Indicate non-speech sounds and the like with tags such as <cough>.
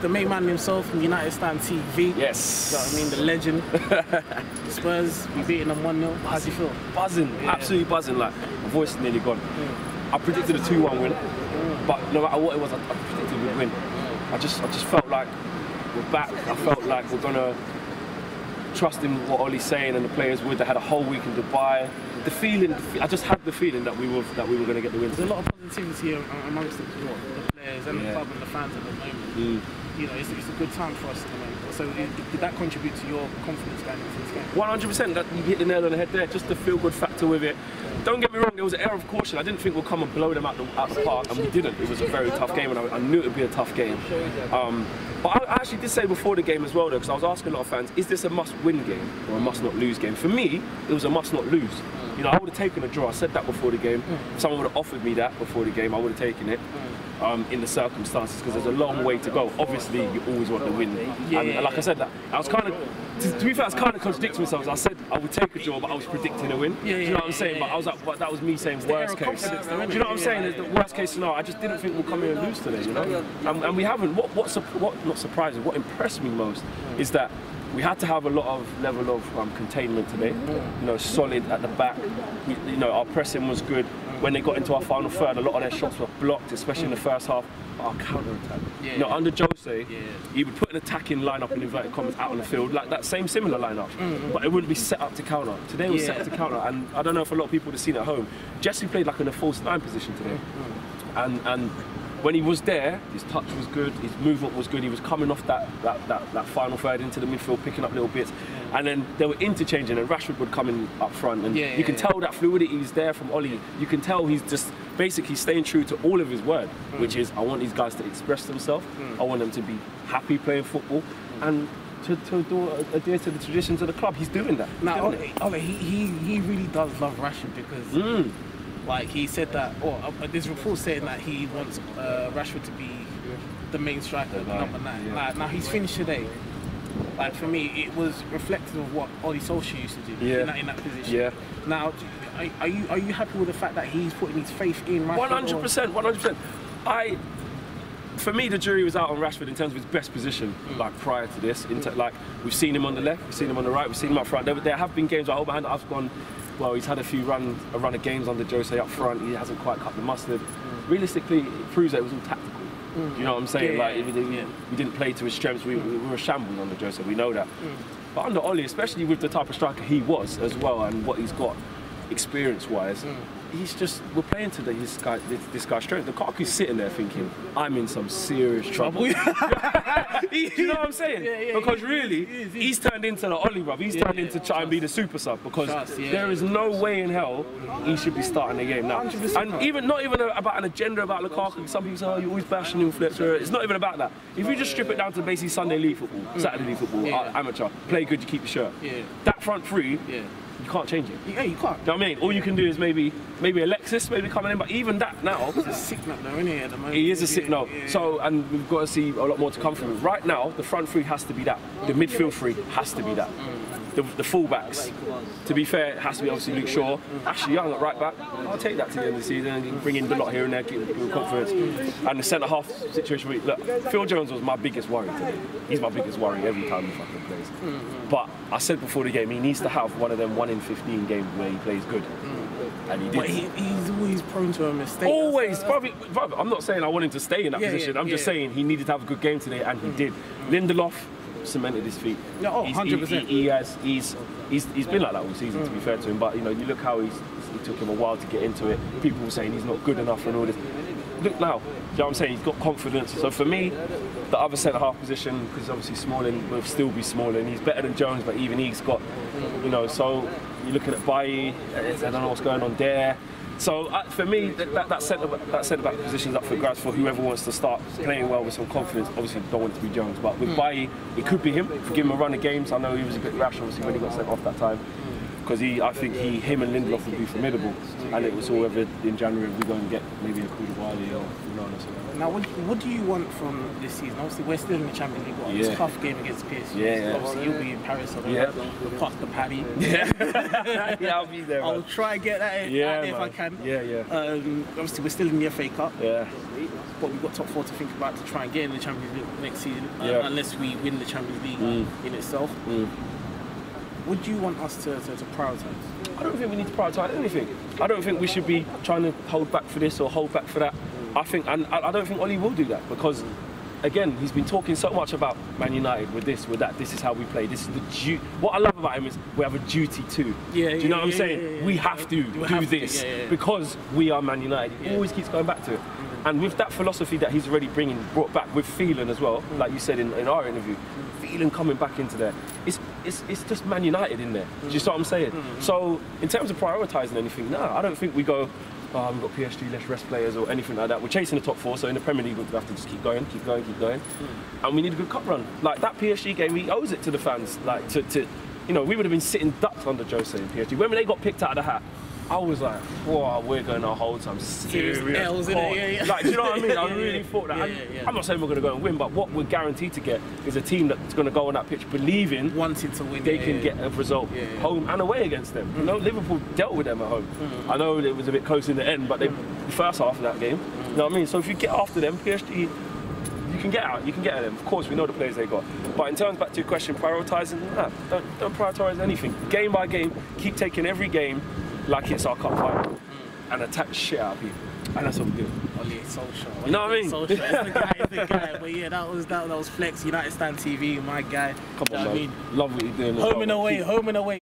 the main man himself from United Stand TV. Yes. You know what I mean? The legend. <laughs> Spurs, we beating them 1 0. How do you feel? buzzing, absolutely buzzing. Like my voice is nearly gone. I predicted a two-one win, mm. but no matter what it was, I, I predicted we'd win. I just, I just felt like we're back. I felt like we're gonna trust in what Ole's saying, and the players would. They had a whole week in Dubai. The feeling, I just had the feeling that we were that we were gonna get the win. There's a lot of positivity am- amongst the, what, the players and Yeah. the club and the fans at the moment. Mm. You know, it's, it's a good time for us at the moment. So it, did that contribute to your confidence going into this game? 100% that you hit the nail on the head there. Just the feel good factor with it. Don't get me wrong, there was an air of caution. I didn't think we'd come and blow them out the, out the park, and we didn't. It was a very tough game, and I, I knew it would be a tough game. Um, but I, I actually did say before the game as well, though, because I was asking a lot of fans, is this a must-win game or a must-not-lose game? For me, it was a must-not-lose. You know, I would have taken a draw. I said that before the game. If someone would have offered me that before the game, I would have taken it. Um, in the circumstances, because there's a long way to go. Obviously, you always want to win. Yeah, and, like I said, that I was kind of, to, to be fair, I was kind of contradicting myself. I said I would take a draw, but I was predicting a win. Yeah, Do you know what I'm saying? yeah, But I was like, but that was me saying worst case. though, Do you know what? I'm saying? Yeah, It's the worst case scenario. I just didn't think we'll come here and lose today. You know, and, and we haven't. What what what not surprising? What impressed me most is that. We had to have a lot of level of um, containment today. You know, solid at the back. We, you know, our pressing was good. When they got into our final third, a lot of their shots were blocked, especially in the first half. Our counter attack. Yeah. You know, under Jose, Yeah. he would put an attacking lineup in inverted commas out on the field, like that same similar lineup, but it wouldn't be set up to counter. Today was set up to counter, and I don't know if a lot of people would have seen it at home. Jesse played like in a false nine position today, and and when he was there, his touch was good, his movement was good. He was coming off that that, that, that final third into the midfield, picking up little bits, and then they were interchanging, and Rashford would come in up front, and Yeah, you can yeah, tell that fluidity is there from Ole. You can tell he's just basically staying true to all of his word, hmm. which is I want these guys to express themselves. Hmm. I want them to be happy playing football, hmm. and to, to do, adhere to the traditions of the club. He's doing that. He's Now, doing Ole, it. Ole, he, he, he really does love Rashford because, Mm. Like, he said that, or uh, there's reports saying that he wants uh, Rashford to be the main striker, number nine. Like, now, he's finished today. Like, for me, it was reflective of what Ole Solskjaer used to do Yeah. in, that, in that position. Yeah. Now, are, are you are you happy with the fact that he's putting his faith in Rashford? One hundred percent, one hundred percent. I, for me, the jury was out on Rashford in terms of his best position. Hmm. Like prior to this, into, hmm. like we've seen him on the left, we've seen him on the right, we've seen him up front. There, there have been games where I hold my hand. I've gone. Well, he's had a few run a run of games under Jose up front. He hasn't quite cut the mustard. Hmm. Realistically, it proves that it was all tactical. You know what I'm saying? Yeah, like yeah, we, didn't, yeah. we didn't play to his strengths. We, we were a shambles under Jose. We know that. But under Ole, especially with the type of striker he was as well, and what he's got experience-wise, he's just we're playing to the, this guy this, this guy's strength. Lukaku's sitting there thinking, I'm in some serious trouble. <laughs> <laughs> You know what I'm saying? Yeah, yeah, because he- really, he is, he is. he's turned into the Ole, bruv. He's Yeah, turned yeah, into try and be the super sub because Trust, yeah, there is no way in hell he should be starting the game now. And even not even about an agenda about Lukaku. Some people say, oh, you're always bashing him, Fletcher. It's not even about that. If you just strip it down to basically Sunday league football, Saturday league football, Yeah. uh, amateur, play good, you keep your shirt. Yeah. That front three, Yeah. You can't change it. Yeah, you can't. You know what I mean? All you can do is maybe maybe Alexis maybe coming in, but even that now, He's a sick though, isn't he, at the moment? he is a sick Yeah, note. yeah. So and we've got to see a lot more to come from him. Right now, the front three has to be that. The midfield three has to be that. The, the fullbacks. To be fair, it has to be obviously Luke Shaw, Ashley Young at right back. I'll take that to the end of the season and bring in Dalot here and there, give them confidence. And the centre half situation. we- Look, Phil Jones was my biggest worry today. He's my biggest worry every time he fucking plays. But I said before the game, he needs to have one of them one in 15 games where he plays good. And he did. But he, he's always prone to a mistake. Always, That's- probably. I'm not saying I want him to stay in that Yeah, position. yeah, I'm just saying he needed to have a good game today, and he did. Mm. Lindelof cemented his feet. Yeah, oh, He's- 100%. He, he, has. He's, he's he's been like that all season. To be fair to him, but you know, you look how he's. It took him a while to get into it. People were saying he's not good enough and all this. Look now, you know what I'm saying? He's got confidence. So for me, the other centre half position, because obviously Smalling will still be Smalling. He's better than Jones, but even he's got, you know. So you're looking at Bailly. I don't know what's going on there. So uh, for me, that, that, that centre that centre back position is up for grabs for whoever wants to start playing well with some confidence. Obviously, don't want it to be Jones, but with Bailly, it could be him. If give him a run of games, I know he was a bit rash obviously when he got sent off that time. Because he, I think he, him and Lindelof would be formidable, and it was all whether in January we go and get maybe a Koulibaly or Fernando or something. Now, what, what do you want from this season? Obviously, we're still in the Champions League. What, It's a tough game against PSG. Yeah, yeah. Obviously, you'll be in Paris. So Yeah. We'll the paddy. <laughs> Yeah, <laughs> yeah, I'll be there. I'll Man. try and get that in, Yeah, if I can. Yeah, yeah. Um, obviously, we're still in the FA Cup, Yeah, but we've got top four to think about to try and get in the Champions League next season, uh, Yeah. unless we win the Champions League Mm. in itself. Mm. Would you want us to, to, to prioritise? I don't think we need to prioritise anything. I don't think we should be trying to hold back for this or hold back for that. I think, and I I don't think Ole will do that because, again, he's been talking so much about Man United with this, with that. This is how we play. This is the du- What I love about him is we have a duty to. Yeah, do you know yeah, what I'm yeah, saying? yeah, we have to We do have to, this yeah. because we are Man United. He always keeps going back to it. And with that philosophy that he's already bringing, brought back with feeling as well, like you said in, in our interview, feeling coming back into there, it's, it's, it's just Man United in there. Do you see what I'm saying? Mm-hmm. So, in terms of prioritising anything, no, I don't think we go, oh, we've got PSG, let's rest players or anything like that. We're chasing the top four, so in the Premier League, we have to just keep going, keep going, keep going. Hmm. And we need a good cup run. Like that PSG game, he owes it to the fans. Like, to, to you know, we would have been sitting ducks under Jose and PSG. When they got picked out of the hat, I was like, whoa, we're going to hold some serious L's in it, yeah, yeah. Like, do you know what I mean? <laughs> I really thought that. Yeah. I'm not saying we're going to go and win, but what we're guaranteed to get is a team that's going to go on that pitch believing Wanting to win, they can get a result home and away against them. You mm. know, Liverpool dealt with them at home. Mm. I know it was a bit close in the end, but they, mm. the first half of that game, you know what I mean? So if you get after them, PSG, you can get out, you can get at them. Of course, we know the players they got. But in terms back to your question, prioritising, nah, don't, don't prioritise anything. Game by game, keep taking every game like it's our cup final hmm. and attack the shit out of people. And that's what we do. Ole Solskjaer. You know what I mean? Solskjaer, it's the guy, it's the guy. <laughs> But yeah, that was that, that was Flex United Stand TV, my guy. Come You know on, what I man. mean, Love what you're doing. home well, and man. away, home and away.